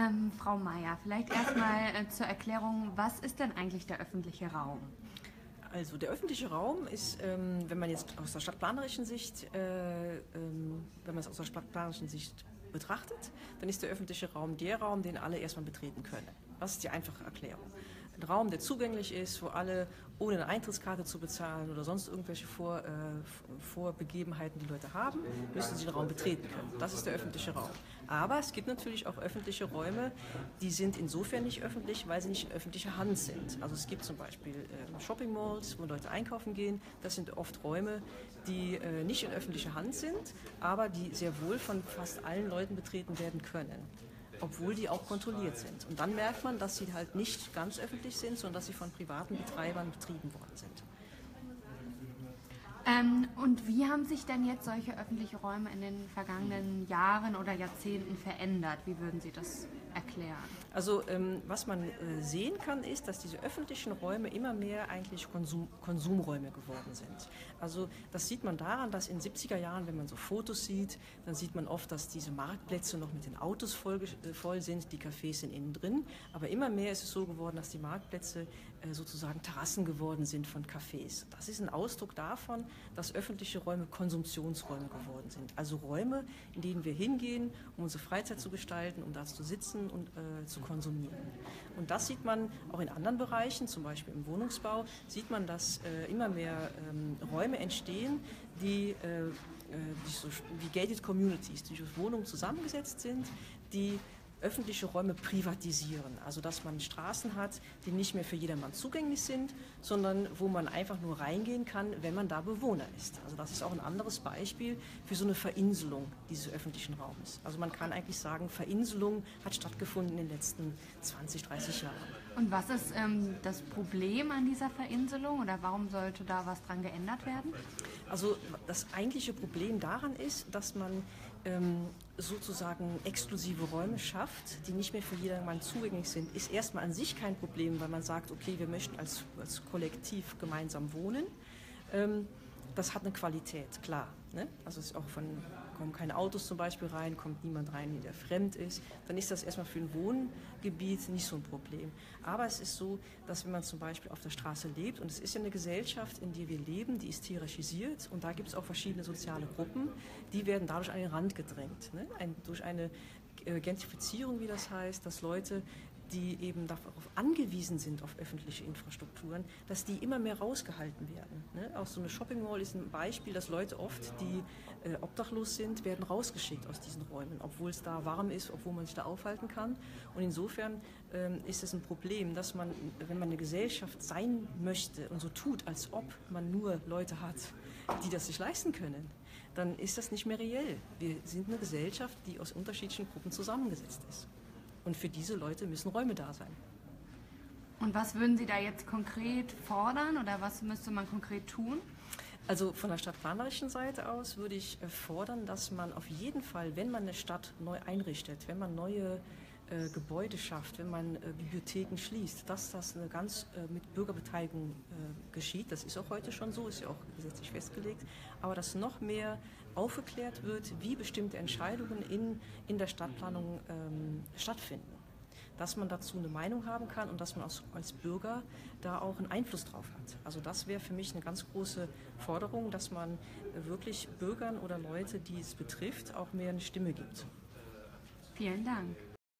Ähm, Frau Meier, vielleicht erstmal äh, zur Erklärung, was ist denn eigentlich der öffentliche Raum? Also der öffentliche Raum ist, ähm, wenn man jetzt aus der stadtplanerischen Sicht, äh, ähm, wenn man es aus der stadtplanerischen Sicht betrachtet, dann ist der öffentliche Raum der Raum, den alle erstmal betreten können. Das ist die einfache Erklärung. Ein Raum, der zugänglich ist, wo alle ohne eine Eintrittskarte zu bezahlen oder sonst irgendwelche Vor, äh, Vorbegebenheiten die Leute haben, müssen sie den Raum betreten können. Das ist der öffentliche Raum. Aber es gibt natürlich auch öffentliche Räume, die sind insofern nicht öffentlich, weil sie nicht in öffentlicher Hand sind. Also es gibt zum Beispiel äh, Shopping Malls, wo Leute einkaufen gehen. Das sind oft Räume, die äh, nicht in öffentlicher Hand sind, aber die sehr wohl von fast allen Leuten betreten werden können obwohl die auch kontrolliert sind. Und dann merkt man, dass sie halt nicht ganz öffentlich sind, sondern dass sie von privaten Betreibern betrieben worden sind. Ähm, und wie haben sich denn jetzt solche öffentliche Räume in den vergangenen Jahren oder Jahrzehnten verändert? Wie würden Sie das erklären? Also ähm, was man äh, sehen kann, ist, dass diese öffentlichen Räume immer mehr eigentlich Konsum, Konsumräume geworden sind. Also das sieht man daran, dass in 70er Jahren, wenn man so Fotos sieht, dann sieht man oft, dass diese Marktplätze noch mit den Autos voll, äh, voll sind, die Cafés sind innen drin. Aber immer mehr ist es so geworden, dass die Marktplätze äh, sozusagen Terrassen geworden sind von Cafés. Das ist ein Ausdruck davon, dass öffentliche Räume Konsumtionsräume geworden sind. Also Räume, in denen wir hingehen, um unsere Freizeit zu gestalten, um da zu sitzen und äh, zu konsumieren. Und das sieht man auch in anderen Bereichen, zum Beispiel im Wohnungsbau, sieht man, dass äh, immer mehr ähm, Räume entstehen, die, äh, äh die so, wie gated communities, die durch Wohnungen zusammengesetzt sind, die öffentliche Räume privatisieren. Also dass man Straßen hat, die nicht mehr für jedermann zugänglich sind, sondern wo man einfach nur reingehen kann, wenn man da Bewohner ist. Also das ist auch ein anderes Beispiel für so eine Verinselung dieses öffentlichen Raumes. Also man kann eigentlich sagen, Verinselung hat stattgefunden in den letzten 20, 30 Jahren. Und was ist ähm, das Problem an dieser Verinselung oder warum sollte da was dran geändert werden? Also das eigentliche Problem daran ist, dass man ähm, sozusagen exklusive Räume schafft, die nicht mehr für jedermann zugänglich sind, ist erstmal an sich kein Problem, weil man sagt, okay, wir möchten als, als Kollektiv gemeinsam wohnen. Ähm, das hat eine Qualität, klar. Ne? Also ist auch von, kommen keine Autos zum Beispiel rein, kommt niemand rein, der fremd ist. Dann ist das erstmal für ein Wohngebiet nicht so ein Problem. Aber es ist so, dass wenn man zum Beispiel auf der Straße lebt, und es ist ja eine Gesellschaft, in der wir leben, die ist hierarchisiert und da gibt es auch verschiedene soziale Gruppen, die werden dadurch an den Rand gedrängt. Ne? Ein, durch eine äh, Gentrifizierung, wie das heißt, dass Leute die eben darauf angewiesen sind, auf öffentliche Infrastrukturen, dass die immer mehr rausgehalten werden. Ne? Auch so eine Shopping Mall ist ein Beispiel, dass Leute oft, die äh, obdachlos sind, werden rausgeschickt aus diesen Räumen, obwohl es da warm ist, obwohl man sich da aufhalten kann. Und insofern ähm, ist es ein Problem, dass man, wenn man eine Gesellschaft sein möchte und so tut, als ob man nur Leute hat, die das sich leisten können, dann ist das nicht mehr reell. Wir sind eine Gesellschaft, die aus unterschiedlichen Gruppen zusammengesetzt ist. Und für diese Leute müssen Räume da sein. Und was würden Sie da jetzt konkret fordern oder was müsste man konkret tun? Also von der stadtplanerischen Seite aus würde ich äh, fordern, dass man auf jeden Fall, wenn man eine Stadt neu einrichtet, wenn man neue äh, Gebäude schafft, wenn man äh, Bibliotheken schließt, dass das eine ganz äh, mit Bürgerbeteiligung äh, geschieht. Das ist auch heute schon so, ist ja auch gesetzlich festgelegt. Aber dass noch mehr aufgeklärt wird, wie bestimmte Entscheidungen in, in der Stadtplanung ähm, stattfinden. Dass man dazu eine Meinung haben kann und dass man als, als Bürger da auch einen Einfluss drauf hat. Also das wäre für mich eine ganz große Forderung, dass man wirklich Bürgern oder Leute, die es betrifft, auch mehr eine Stimme gibt. Vielen Dank.